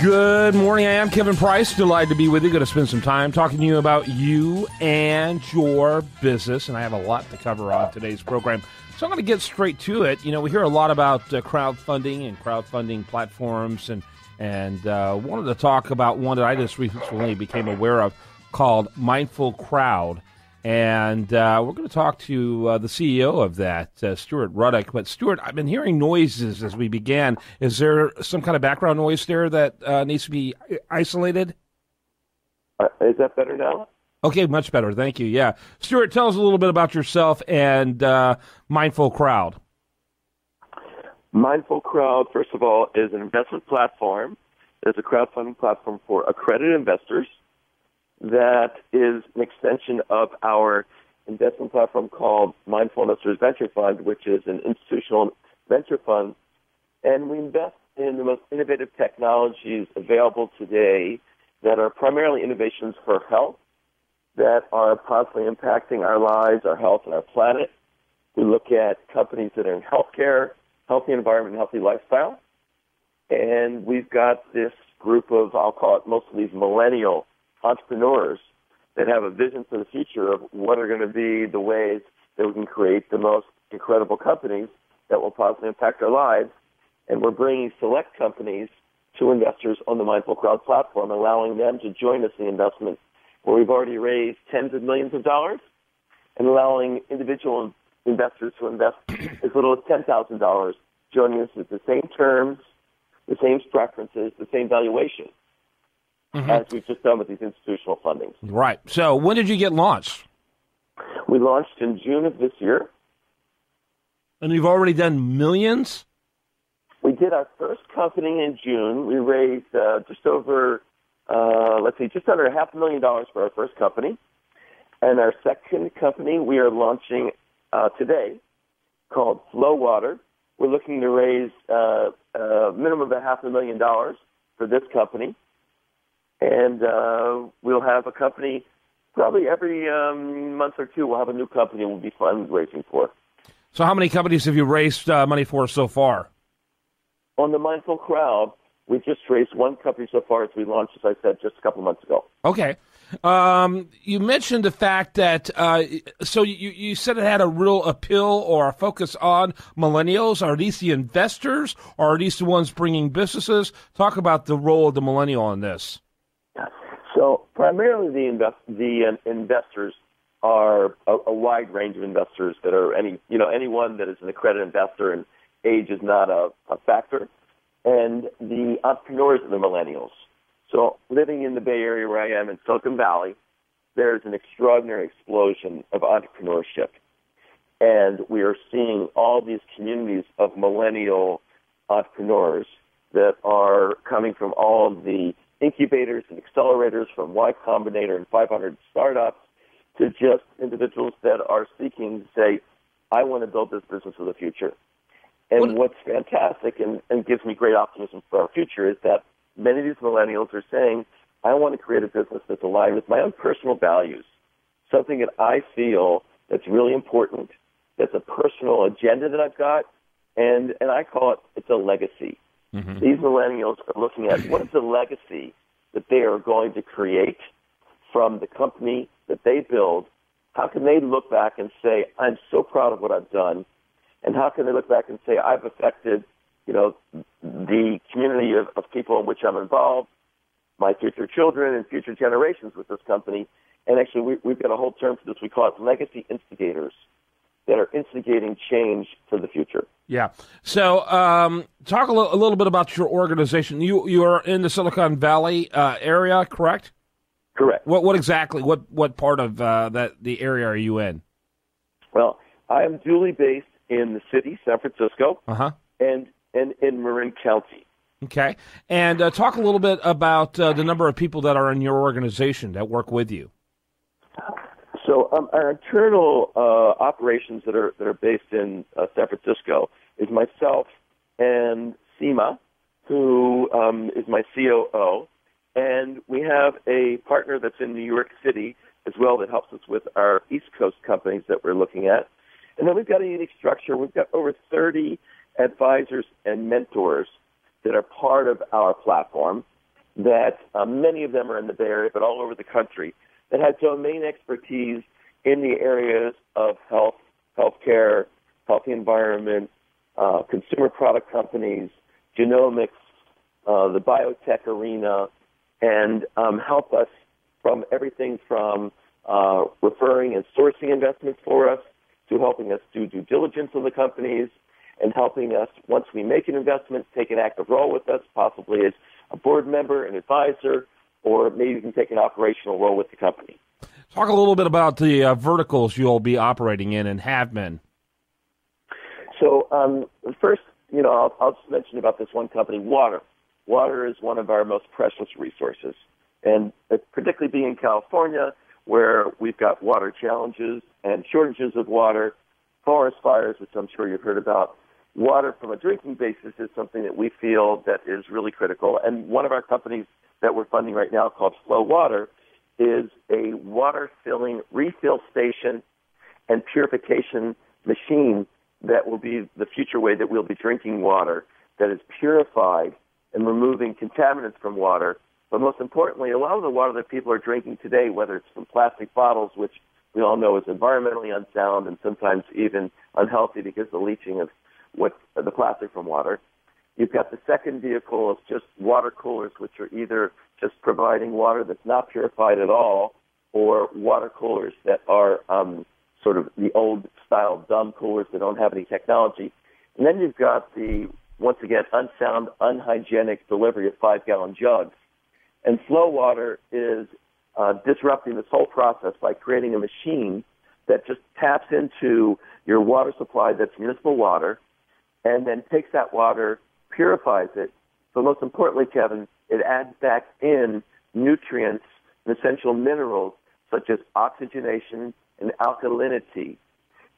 Good morning. I am Kevin Price. Delighted to be with you. Going to spend some time talking to you about you and your business. And I have a lot to cover on today's program. So I'm going to get straight to it. You know, we hear a lot about uh, crowdfunding and crowdfunding platforms, and and uh, wanted to talk about one that I just recently became aware of called Mindful Crowd. And uh, we're going to talk to uh, the CEO of that, uh, Stuart Rudick. But, Stuart, I've been hearing noises as we began. Is there some kind of background noise there that uh, needs to be isolated? Uh, is that better now? Okay, much better. Thank you. Yeah. Stuart, tell us a little bit about yourself and uh, Mindful Crowd. Mindful Crowd, first of all, is an investment platform. It's a crowdfunding platform for accredited investors that is an extension of our investment platform called Mindfulness Venture Fund, which is an institutional venture fund. And we invest in the most innovative technologies available today that are primarily innovations for health, that are positively impacting our lives, our health, and our planet. We look at companies that are in healthcare, healthy environment, healthy lifestyle. And we've got this group of, I'll call it most of these millennial entrepreneurs that have a vision for the future of what are going to be the ways that we can create the most incredible companies that will positively impact our lives. And we're bringing select companies to investors on the Mindful Crowd platform, allowing them to join us in the investment where we've already raised tens of millions of dollars and allowing individual investors to invest as little as $10,000, joining us at the same terms, the same preferences, the same valuation mm-hmm. as we've just done with these institutional fundings. Right. So when did you get launched? We launched in June of this year. And you've already done millions? We did our first company in June. We raised uh, just over, uh, let's see, just under a half a million dollars for our first company. And our second company we are launching uh, today called Flow Water. We're looking to raise uh, a minimum of a half a million dollars for this company and uh, we'll have a company probably every um, month or two. We'll have a new company and we'll be fundraising for. So, how many companies have you raised uh, money for so far? On the Mindful Crowd, we just raised one company so far as we launched, as I said, just a couple months ago. Okay. Um, you mentioned the fact that uh, so you, you said it had a real appeal or a focus on millennials. Are these the investors or are these the ones bringing businesses? Talk about the role of the millennial in this. So primarily the invest the uh, investors are a, a, wide range of investors that are any you know anyone that is an accredited investor and age is not a, a factor, and the entrepreneurs are the millennials. So living in the Bay Area where I am in Silicon Valley, there's an extraordinary explosion of entrepreneurship. And we are seeing all these communities of millennial entrepreneurs that are coming from all of the incubators and accelerators from Y Combinator and 500 startups to just individuals that are seeking to say, I want to build this business for the future. And what? what's fantastic and, and gives me great optimism for our future is that many of these millennials are saying, I want to create a business that's aligned with my own personal values, something that I feel that's really important, that's a personal agenda that I've got, and, and I call it, it's a legacy. Mm-hmm. These millennials are looking at what is the legacy that they are going to create from the company that they build. How can they look back and say, I'm so proud of what I've done? And how can they look back and say, I've affected, you know, the community of, of people in which I'm involved, my future children and future generations with this company. And actually, we, we've got a whole term for this. We call it legacy instigators that are instigating change for the future. Yeah. So, um, talk a, l- a little bit about your organization. You you are in the Silicon Valley uh, area, correct? Correct. What what exactly? What what part of uh, that the area are you in? Well, I am duly based in the city, San Francisco, uh-huh. and and in Marin County. Okay, and uh, talk a little bit about uh, the number of people that are in your organization that work with you. So um, our internal uh, operations that are that are based in uh, San Francisco is myself and Seema, who um, is my COO, and we have a partner that's in New York City as well that helps us with our East Coast companies that we're looking at. And then we've got a unique structure. We've got over 30 advisors and mentors that are part of our platform. that uh, many of them are in the Bay Area, but all over the country, that have domain expertise in the areas of health, healthcare, healthy environment, uh, consumer product companies, genomics, uh, the biotech arena, and um, help us from everything from uh, referring and sourcing investments for us to helping us do due diligence on the companies and helping us, once we make an investment, take an active role with us, possibly as a board member, an advisor, or maybe you can take an operational role with the company. Talk a little bit about the uh, verticals you'll be operating in and have been. So, um, first, you know, I'll, I'll just mention about this one company, water. Water is one of our most precious resources. And particularly being in California, where we've got water challenges and shortages of water, forest fires, which I'm sure you've heard about, water from a drinking basis is something that we feel that is really critical. And one of our companies that we're funding right now called Flow Water is a water filling refill station and purification machine that will be the future way that we'll be drinking water that is purified and removing contaminants from water. But most importantly, a lot of the water that people are drinking today, whether it's from plastic bottles, which we all know is environmentally unsound and sometimes even unhealthy because of the leaching of what the plastic from water. You've got the second vehicle of just water coolers, which are either just providing water that's not purified at all, or water coolers that are um, sort of the old style dumb coolers that don't have any technology. And then you've got the once again unsound, unhygienic delivery of five gallon jugs. And flow water is uh, disrupting this whole process by creating a machine that just taps into your water supply that's municipal water and then takes that water, purifies it. But most importantly, Kevin, it adds back in nutrients and essential minerals such as oxygenation and alkalinity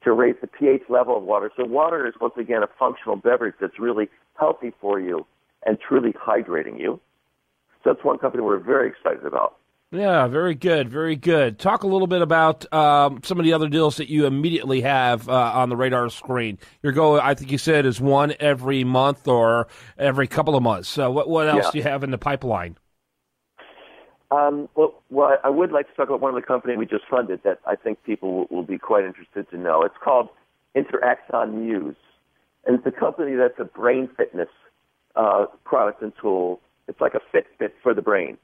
to raise the pH level of water. So water is once again a functional beverage that's really healthy for you and truly hydrating you. So that's one company we're very excited about. Yeah, very good, very good. Talk a little bit about um, some of the other deals that you immediately have uh, on the radar screen. Your goal, I think you said, is one every month or every couple of months. So, what what else yeah. do you have in the pipeline? Um, well, well, I would like to talk about one of the companies we just funded that I think people will, will be quite interested to know. It's called Interaxon Muse, and it's a company that's a brain fitness uh, product and tool. It's like a Fitbit for the brain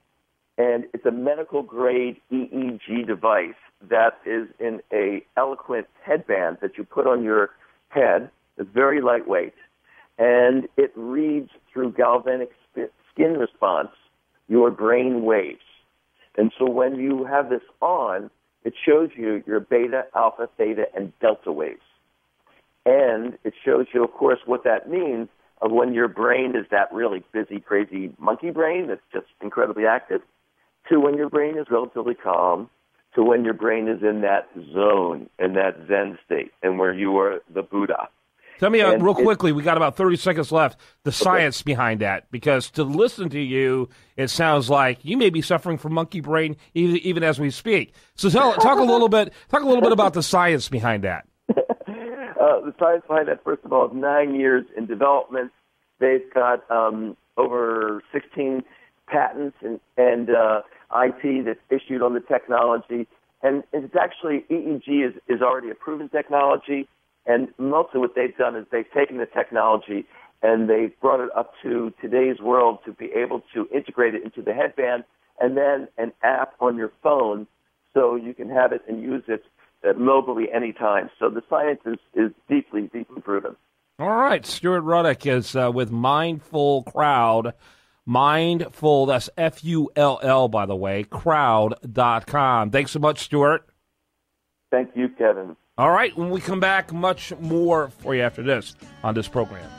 and it's a medical grade EEG device that is in a eloquent headband that you put on your head. It's very lightweight, and it reads through galvanic skin response your brain waves. And so when you have this on, it shows you your beta, alpha, theta, and delta waves. And it shows you, of course, what that means of when your brain is that really busy, crazy monkey brain that's just incredibly active to when your brain is relatively calm, to when your brain is in that zone, in that Zen state, and where you are the Buddha. Tell me uh, real quickly, we got about 30 seconds left, the science okay. behind that, because to listen to you, it sounds like you may be suffering from monkey brain even, even as we speak. So tell, talk a little bit, talk a little bit about the science behind that. Uh, the science behind that, first of all, is nine years in development. They've got um, over 16 patents and, and uh, IP that's issued on the technology. And it's actually, EEG is, is already a proven technology. And mostly what they've done is they've taken the technology and they've brought it up to today's world to be able to integrate it into the headband and then an app on your phone so you can have it and use it uh, mobilely anytime. So the science is, is deeply, deeply proven. All right. Stuart Rudick is uh, with Mindful Crowd. Mindful, that's F U L L, by the way, crowd.com. Thanks so much, Stuart. Thank you, Kevin. All right, when we come back, much more for you after this on this program.